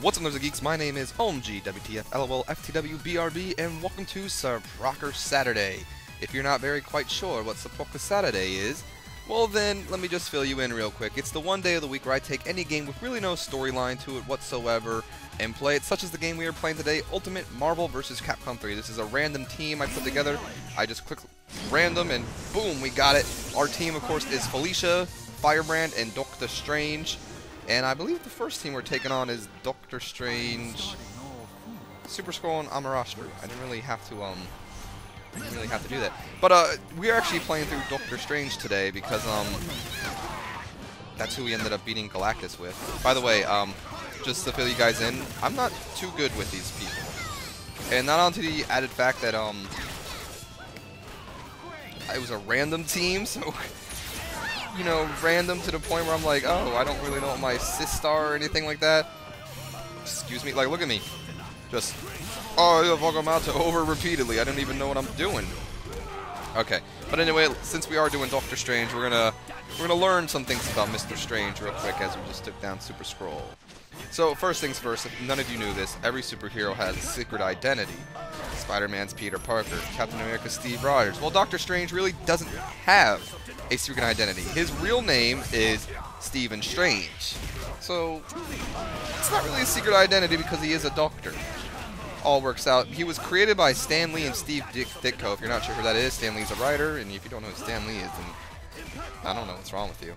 What's up, Nerds Geeks? My name is OMG, WTF, LOL, FTW, BRB, and welcome to Suprocker Saturday. If you're not very quite sure what Suprocker Saturday is, well then, let me just fill you in real quick. It's the one day of the week where I take any game with really no storyline to it whatsoever and play it, such as the game we are playing today, Ultimate Marvel vs. Capcom 3. This is a random team I put together. I just click random and boom, we got it. Our team, of course, is Felicia, Firebrand, and Doctor Strange. And I believe the first team we're taking on is Doctor Strange, Super Skrull, and Amaterasu. I didn't really have to, um, didn't really have to do that. But, uh, we're actually playing through Doctor Strange today because, um, that's who we ended up beating Galactus with. By the way, um, just to fill you guys in, I'm not too good with these people. And not onto the added fact that, um, it was a random team, so you know, random to the point where I'm like, oh, I don't really know what my assist are or anything like that. Excuse me, like, look at me. Just, oh, to over repeatedly. I don't even know what I'm doing. Okay, but anyway, since we are doing Doctor Strange, we're gonna we're gonna learn some things about Mr. Strange real quick as we just took down Super Skrull. So first things first, if none of you knew this, every superhero has a secret identity. Spider-Man's Peter Parker, Captain America's Steve Rogers. Well, Doctor Strange really doesn't have a secret identity. His real name is Stephen Strange. So, it's not really a secret identity because he is a doctor. All works out. He was created by Stan Lee and Steve Dick Ditko. If you're not sure who that is, Stan Lee's a writer, and if you don't know who Stan Lee is, then I don't know what's wrong with you.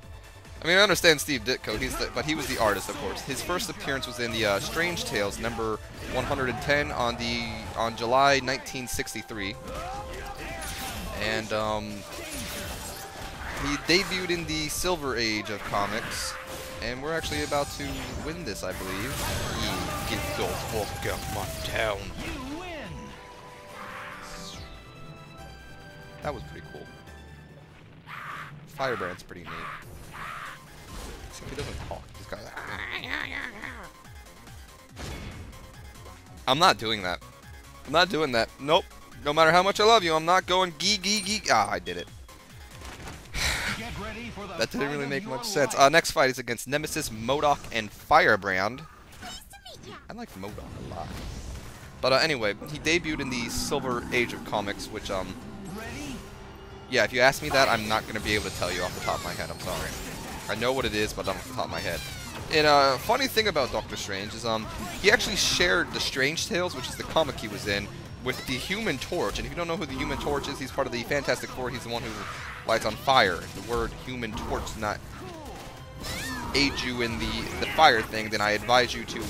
I mean, I understand Steve Ditko, he's the, but he was the artist, of course. His first appearance was in the uh, Strange Tales number 110 on the on July 1963, and um, he debuted in the Silver Age of comics, and we're actually about to win this, I believe. Yeah, get those fuck out my town. That was pretty cool. Firebrand's pretty neat. He doesn't talk. He's got like, I'm not doing that. I'm not doing that. Nope. No matter how much I love you, I'm not going gee gee gee. Ah, I did it. that didn't really make much sense. Uh, next fight is against Nemesis, MODOK, and Firebrand. I like MODOK a lot. But uh, anyway, he debuted in the Silver Age of Comics, which, um... Yeah, if you ask me that, I'm not going to be able to tell you off the top of my head. I'm sorry. I know what it is, but I'm off the top of my head. And a uh, funny thing about Doctor Strange is um he actually shared the Strange Tales, which is the comic he was in, with the Human Torch. And if you don't know who the Human Torch is, he's part of the Fantastic Four. He's the one who lights on fire. If the word Human Torch does not aid you in the the fire thing, then I advise you to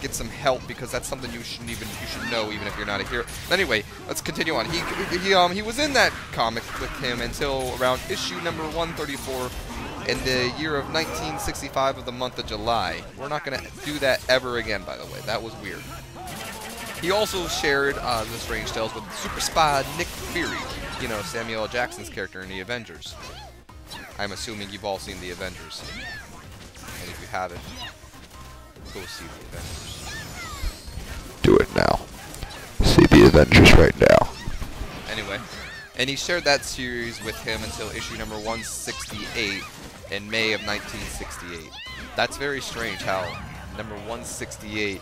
get some help because that's something you shouldn't even you should know even if you're not a hero. Anyway, let's continue on. He he um he was in that comic with him until around issue number 134 in the year of 1965 of the month of July. We're not going to do that ever again, by the way. That was weird. He also shared uh, the Strange Tales with super spy Nick Fury, you know, Samuel. Jackson's character in The Avengers. I'm assuming you've all seen The Avengers. And if you haven't, go see The Avengers. Do it now. See The Avengers right now. Anyway, and he shared that series with him until issue number 168 in May of 1968. That's very strange how number 168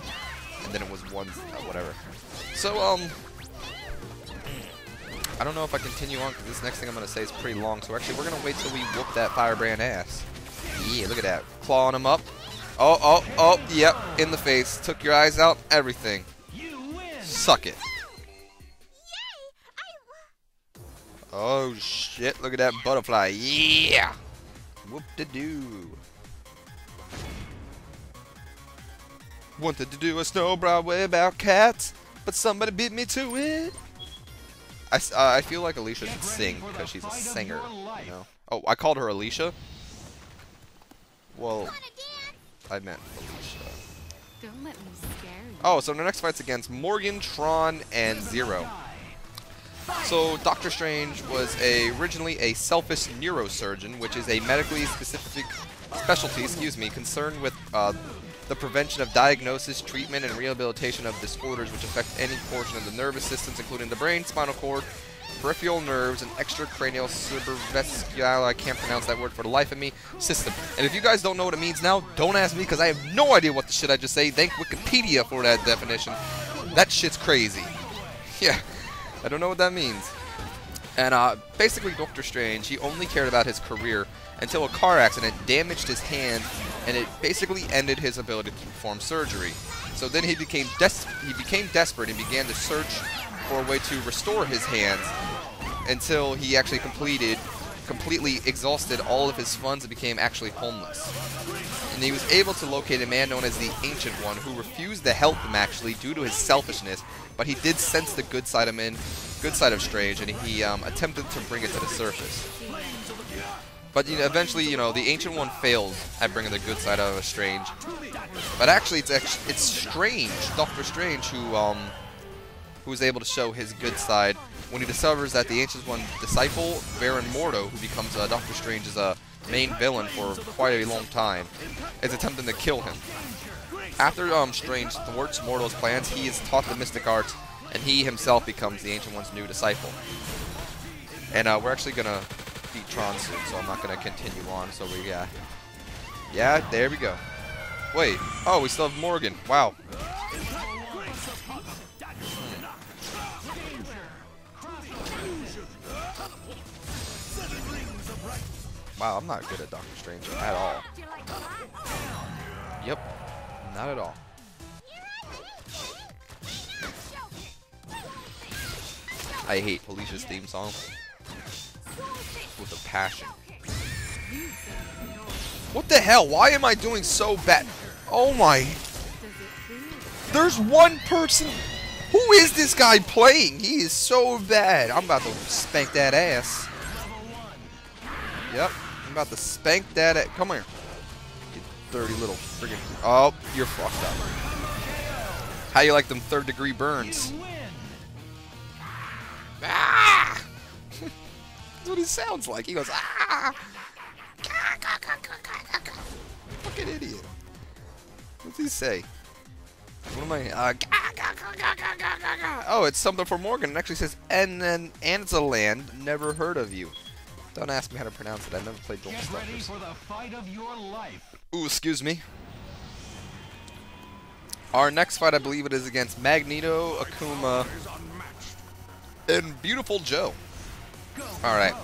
and then it was one, uh, whatever. So, um, I don't know if I continue on because this next thing I'm going to say is pretty long. So actually, we're going to wait till we whoop that Firebrand ass. Yeah, look at that. Clawing him up. Oh, oh, oh, yep, in the face. Took your eyes out, everything. Suck it. Oh, shit, look at that butterfly. Yeah! Whoop-de-doo. Wanted to do a snow Broadway about cats, but somebody beat me to it. I, uh, I feel like Alicia should sing because she's a singer, you know. Oh, I called her Alicia. Well, I meant Felicia. Don't let me scare you. Oh, so the next fight's against Morrigan, Tron, and Zero. So Doctor Strange was a, originally a selfish neurosurgeon, which is a medically specific specialty, excuse me, concerned with uh, the prevention of diagnosis, treatment, and rehabilitation of disorders which affect any portion of the nervous systems, including the brain, spinal cord, peripheral nerves, and extracranial cerebrovascular, I can't pronounce that word for the life of me, system. And if you guys don't know what it means now, don't ask me because I have no idea what the shit I just say. Thank Wikipedia for that definition. That shit's crazy. Yeah, I don't know what that means. And uh, basically, Doctor Strange, he only cared about his career until a car accident damaged his hand, and it basically ended his ability to perform surgery. So then he became he became desperate and began to search for a way to restore his hands until he actually completed completely exhausted all of his funds and became actually homeless. And he was able to locate a man known as the Ancient One who refused to help him actually due to his selfishness, but he did sense the good side of him, good side of Strange, and he um, attempted to bring it to the surface. But you know, eventually, you know, the Ancient One fails at bringing the good side out of a Strange. But actually, it's actually, it's Strange, Doctor Strange, who um, who is able to show his good side when he discovers that the Ancient One disciple, Baron Mordo, who becomes uh, Doctor Strange's uh, main villain for quite a long time, is attempting to kill him. After um, Strange thwarts Mordo's plans, he is taught the mystic arts, and he himself becomes the Ancient One's new disciple. And uh, we're actually gonna beat Tron soon, so I'm not gonna continue on. So we yeah, yeah, there we go. Wait, oh, we still have Morrigan. Wow. Wow, I'm not good at Doctor Strange at all. Yep, not at all. I hate Alicia's theme song with a passion. What the hell? Why am I doing so bad? Oh my. There's one person. Who is this guy playing? He is so bad. I'm about to spank that ass. Yep. I'm about to spank that ass. Come here. You dirty little friggin'. Oh, you're fucked up. How you like them third degree burns? That's what he sounds like. He goes, ah! Fucking idiot. What's he say? What am I? Uh, oh, it's something for Morrigan. It actually says, and then land. never heard of you. Don't ask me how to pronounce it. I never played Get ready for the fight of your life. Ooh, excuse me. Our next fight, I believe it is against Magneto, Akuma, and Viewtiful Joe. Alright.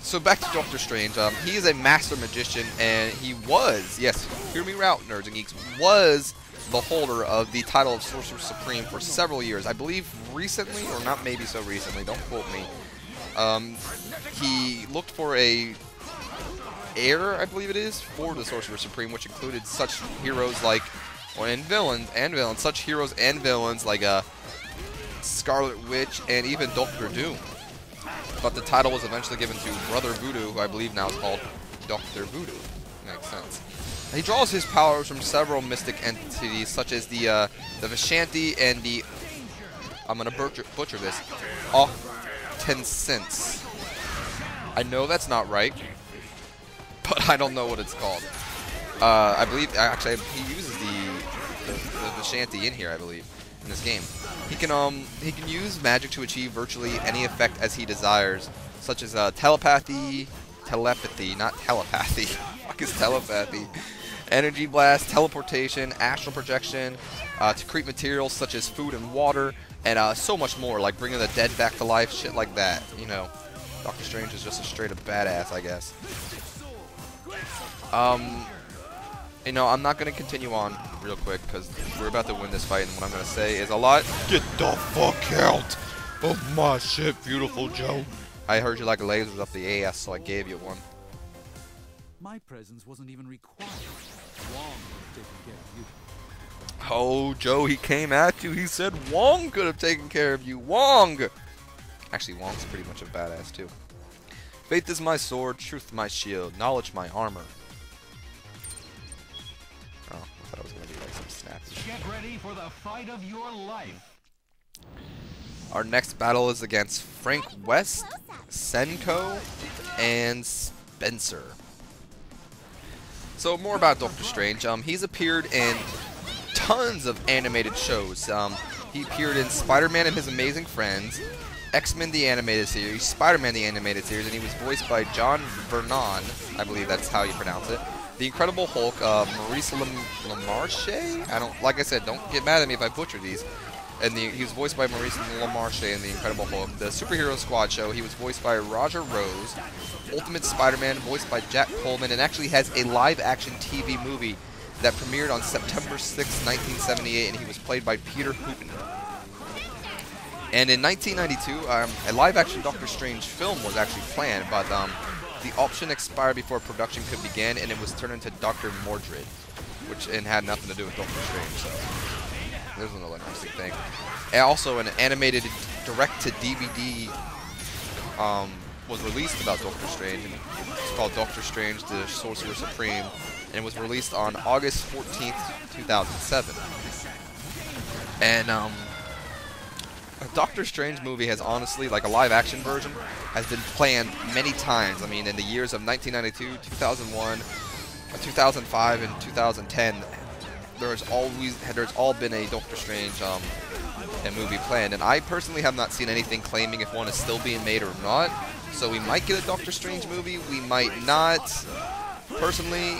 So back to Doctor Strange. Um, he is a master magician, and he was, yes, hear me out, nerds and geeks, was the holder of the title of Sorcerer Supreme for several years. I believe recently, or not maybe so recently, don't quote me. Um, he looked for a heir, I believe it is, for the Sorcerer Supreme, which included such heroes like, and villains, and villains, such heroes and villains like uh, Scarlet Witch and even Doctor Doom. But the title was eventually given to Brother Voodoo, who I believe now is called Doctor Voodoo. Makes sense. He draws his powers from several mystic entities, such as the uh, the Vishanti and the I'm gonna butcher, butcher this. Octensence. I know that's not right, but I don't know what it's called. Uh, I believe actually he uses the the, the Vishanti in here, I believe, in this game. He can um he can use magic to achieve virtually any effect as he desires, such as uh, telepathy, telepathy, not telepathy. Fuck is telepathy? Energy blast, teleportation, astral projection, uh, to create materials such as food and water, and uh, so much more, like bringing the dead back to life, shit like that. You know, Doctor Strange is just a straight up badass, I guess. Um, you know, I'm not going to continue on real quick because we're about to win this fight, and what I'm going to say is a lot. Get the fuck out of my shit, Viewtiful Joe. I heard you like lasers up the ass, so I gave you one. My presence wasn't even required. Wong would have taken care of you. Oh, Joe, he came at you. He said Wong could have taken care of you. Wong! Actually, Wong's pretty much a badass, too. Faith is my sword, truth my shield, knowledge my armor. Oh, I thought it was going Get ready for the fight of your life. Our next battle is against Frank West, Hsien-Ko, and Spencer. So more about Doctor Strange. Um, he's appeared in tons of animated shows. Um, he appeared in Spider-Man and His Amazing Friends, X-Men the Animated Series, Spider-Man the Animated Series, and he was voiced by John Vernon, I believe that's how you pronounce it. The Incredible Hulk, uh, Maurice Lam- Lamarche? I don't, like I said, don't get mad at me if I butcher these. And the, he was voiced by Maurice Lamarche in The Incredible Hulk. The Superhero Squad show, he was voiced by Roger Rose. Ultimate Spider-Man, voiced by Jack Coleman, and actually has a live-action TV movie that premiered on September 6, 1978, and he was played by Peter Hooten. And in 1992, um, a live-action Doctor Strange film was actually planned, but um, the option expired before production could begin, and it was turned into Doctor Mordrid, which and had nothing to do with Doctor Strange. So there's another interesting thing. And also, an animated direct-to-DVD um, was released about Doctor Strange, and it's called Doctor Strange: The Sorcerer Supreme, and it was released on August 14th, 2007. And um, Doctor Strange movie has honestly, like a live action version, has been planned many times. I mean, in the years of 1992, 2001, uh, 2005, and 2010, there's always there's all been a Doctor Strange um, a movie planned, and I personally have not seen anything claiming if one is still being made or not. So we might get a Doctor Strange movie, we might not. Personally,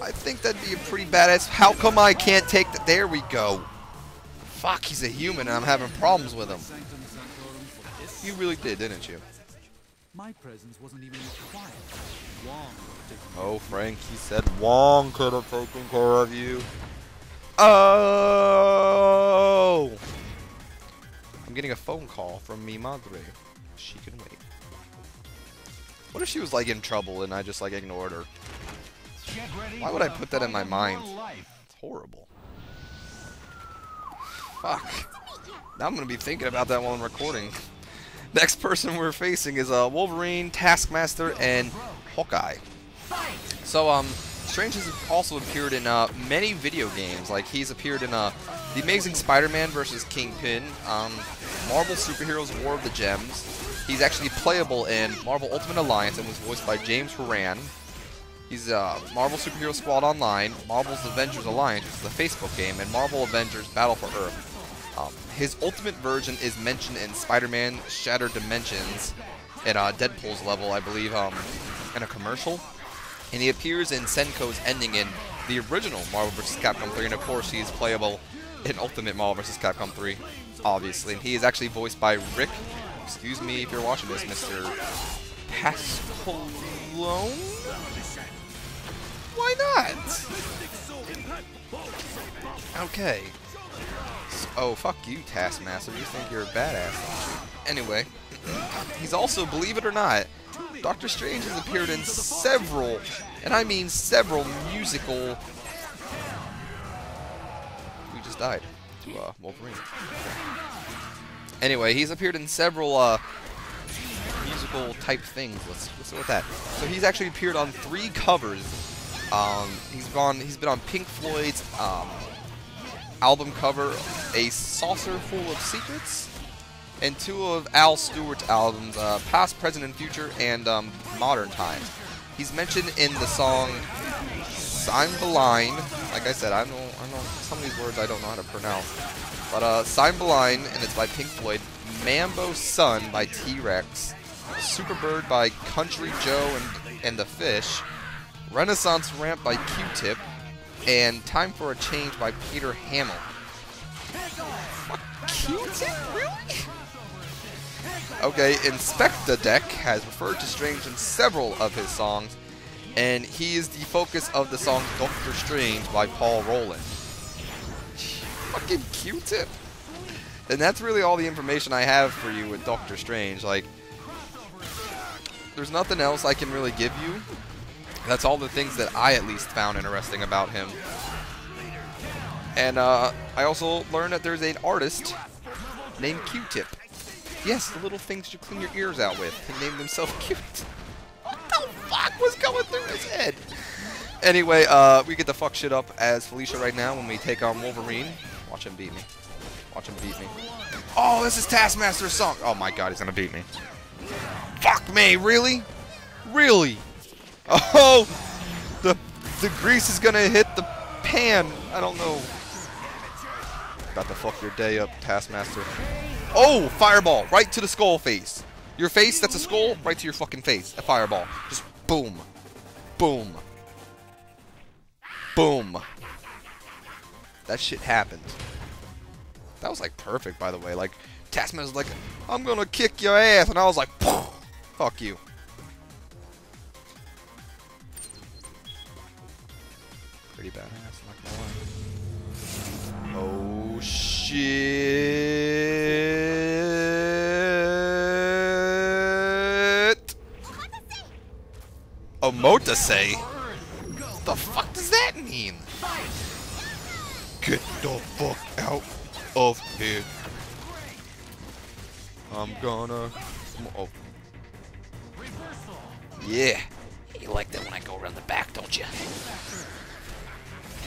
I think that'd be a pretty badass. How come I can't take that? There we go. Fuck, he's a human and I'm having problems with him. Sanctum sanctorum for this. You really did, didn't you? My presence wasn't even required. Wong Oh, Frank, he said Wong could have taken care of you. Oh! I'm getting a phone call from mi madre. She can wait. What if she was like in trouble and I just like ignored her? Why would I put that in my mind? It's horrible. Fuck. Now I'm gonna be thinking about that while I'm recording. Next person we're facing is uh, Wolverine, Taskmaster, and Hawkeye. So um, Strange has also appeared in uh, many video games. Like he's appeared in uh, The Amazing Spider-Man vs. Kingpin, um, Marvel Superheroes War of the Gems. He's actually playable in Marvel Ultimate Alliance and was voiced by James Horan. He's uh, Marvel Superhero Squad Online, Marvel's Avengers Alliance, which is a Facebook game, and Marvel Avengers Battle for Earth. Um, his ultimate version is mentioned in Spider-Man Shattered Dimensions at uh, Deadpool's level, I believe, um, in a commercial. And he appears in Hsien-Ko's ending in the original Marvel vs. Capcom 3, and of course he's playable in Ultimate Marvel vs. Capcom 3, obviously. And he is actually voiced by Rick, excuse me if you're watching this, Mr. Pasqualone? Not? Okay. Oh, fuck you, Taskmaster. You think you're a badass. Anyway, he's also, believe it or not, Doctor Strange has appeared in several, and I mean several, musical. We just died to uh, Wolverine. Anyway, he's appeared in several uh, musical type things. Let's, let's go with that. So he's actually appeared on three covers. Um, he's gone. He's been on Pink Floyd's um, album cover, "A Saucer Full of Secrets," and two of Al Stewart's albums, uh, "Past, Present, and Future" and um, "Modern Times." He's mentioned in the song "Sign the Line." Like I said, I know, I know some of these words I don't know how to pronounce. But uh, Cymbaline, and it's by Pink Floyd. Mambo Sun by T-Rex. Superbird by Country Joe and, and the Fish. Renaissance Ramp by Q-Tip. And Time for a Change by Peter Hammill. Q-Tip? Really? Okay, Inspectah Deck has referred to Strange in several of his songs, and he is the focus of the song Doctor Strange by Paul Roland. Fucking Q-Tip. And that's really all the information I have for you with Doctor Strange. Like, there's nothing else I can really give you. That's all the things that I at least found interesting about him. And uh, I also learned that there's an artist named Q-Tip. Yes, the little things you clean your ears out with. He named himself Q-Tip. What the fuck was going through his head? Anyway, uh, we get to fuck shit up as Felicia right now when we take on Wolverine. Watch him beat me. Watch him beat me. Oh, this is Taskmaster's song. Oh my god, he's gonna beat me. Fuck me, really? Really? Oh, the the grease is gonna hit the pan. I don't know. About to fuck your day up, Taskmaster. Oh, fireball right to the skull face. Your face, that's a skull, right to your fucking face. A fireball. Just boom. Boom. Boom. That shit happened. That was like perfect, by the way. Like, Taskmaster was like, I'm gonna kick your ass. And I was like, fuck you. Shit! Omotase? The fuck does that mean? Get the fuck out of here. I'm gonna. Oh. Yeah. You like that when I go around the back, don't you?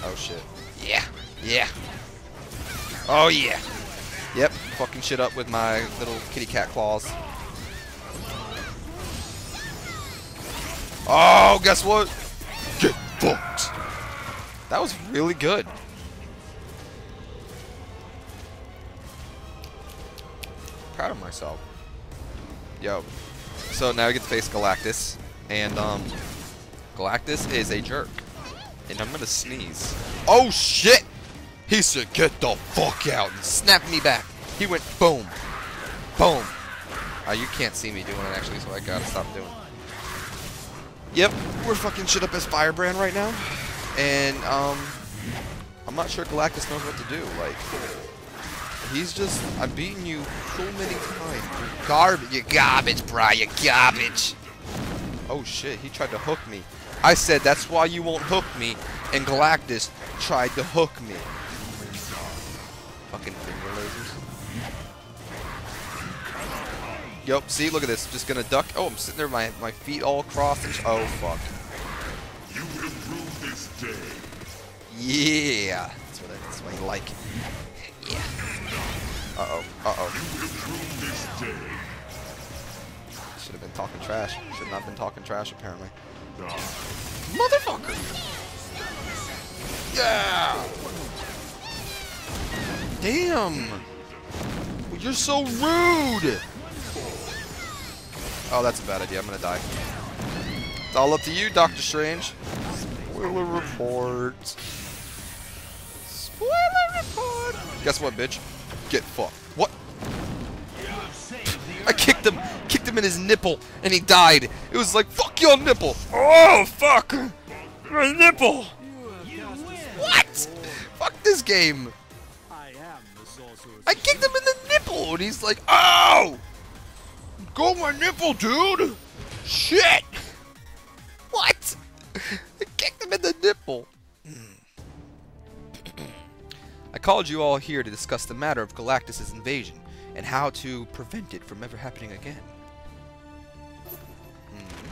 Oh shit. Yeah. Yeah. Oh yeah. Yep. Fucking shit up with my little kitty cat claws. Oh, guess what? Get fucked. That was really good. Proud of myself. Yo. So now I get to face Galactus, and um, Galactus is a jerk, and I'm gonna sneeze. Oh shit! He said, "Get the fuck out!" and snapped me back. He went boom, boom. Uh, you can't see me doing it actually, so I gotta stop doing. it. Yep, we're fucking shit up as Firebrand right now, and um, I'm not sure Galactus knows what to do. Like, he's just I've beaten you so many times. You're garbage. You garbage, bro. You garbage. Oh shit, he tried to hook me. I said that's why you won't hook me, and Galactus tried to hook me. Fucking finger lasers. Yup, see, look at this. Just gonna duck. Oh, I'm sitting there, my, my feet all crossed. And sh- oh, fuck. You will rue this day. Yeah. That's what, I, that's what I like. Yeah. Uh-oh. Uh-oh. You will rue this day. Should have been talking trash. Should not have been talking trash, apparently. Die. Motherfucker! Yeah! Damn! You're so rude! Oh, that's a bad idea. I'm gonna die. It's all up to you, Doctor Strange. Spoiler report. Spoiler report! Guess what, bitch? Get fucked. What? I kicked him, kicked him in his nipple, and he died. It was like, fuck your nipple. Oh, fuck. My nipple. What? Fuck this game. I kicked him in the nipple, and he's like, oh. Go my nipple, dude. Shit. What? I kicked him in the nipple. I called you all here to discuss the matter of Galactus' invasion and how to prevent it from ever happening again. Hmm.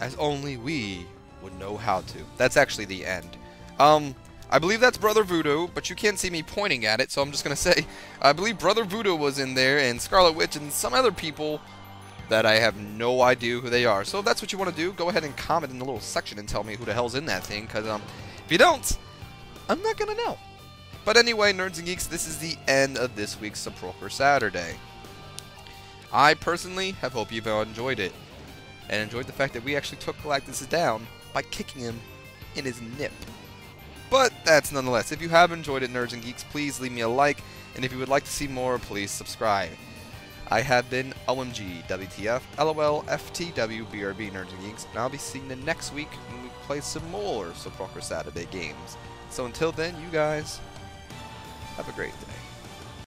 As only we would know how to. That's actually the end. Um, I believe that's Brother Voodoo, but you can't see me pointing at it, so I'm just gonna say, I believe Brother Voodoo was in there, and Scarlet Witch, and some other people that I have no idea who they are. So if that's what you want to do, go ahead and comment in the little section and tell me who the hell's in that thing, because um, if you don't, I'm not gonna know. But anyway, Nerds and Geeks, this is the end of this week's Suprocker Saturday. I personally have hope you've all enjoyed it, and enjoyed the fact that we actually took Galactus down by kicking him in his nip. But that's nonetheless. If you have enjoyed it, Nerds and Geeks, please leave me a like, and if you would like to see more, please subscribe. I have been OMG, WTF, LOL, FTW, BRB, Nerds and Geeks, and I'll be seeing you next week when we play some more Suprocker Saturday games. So until then, you guys, have a great day.